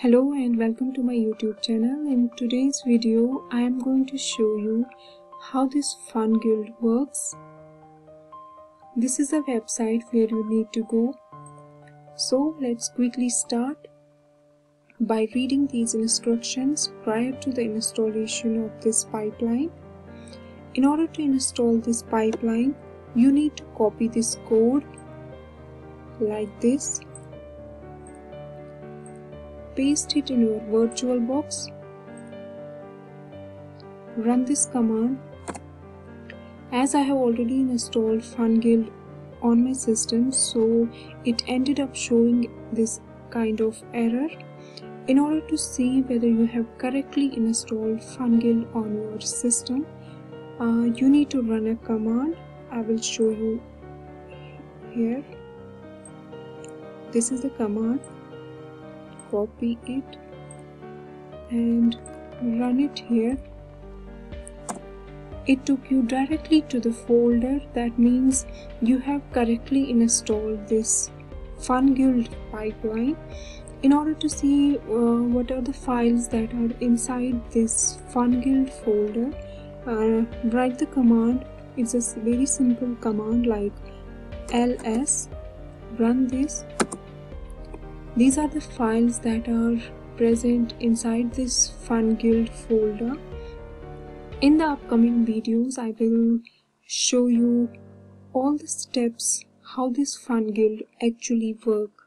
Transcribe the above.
Hello and welcome to my YouTube channel. In today's video, I am going to show you how this FunGuild works. This is a website where you need to go. So let's quickly start by reading these instructions prior to the installation of this pipeline. In order to install this pipeline, you need to copy this code like this paste it in your VirtualBox run this command. As I have already installed FunGuild on my system so it ended up showing this kind of error. In order to see whether you have correctly installed FunGuild on your system uh, you need to run a command. I will show you here. This is the command copy it and run it here. It took you directly to the folder. That means you have correctly installed this FunGuild pipeline. In order to see uh, what are the files that are inside this FunGuild folder uh, write the command. It's a very simple command like ls run this these are the files that are present inside this FunGuild folder. In the upcoming videos, I will show you all the steps how this FunGuild actually work.